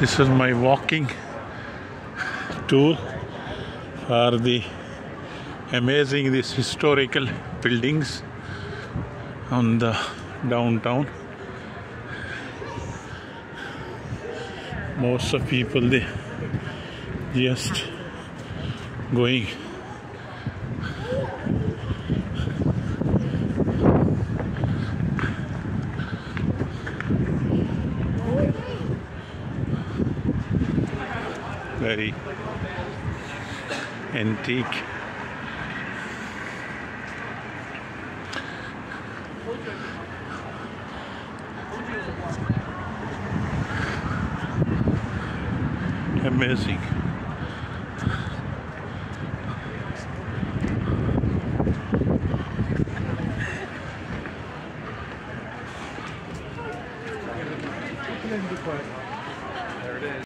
This is my walking tour for the amazing these historical buildings on the downtown. Most of people they just going very antique. Amazing. there it is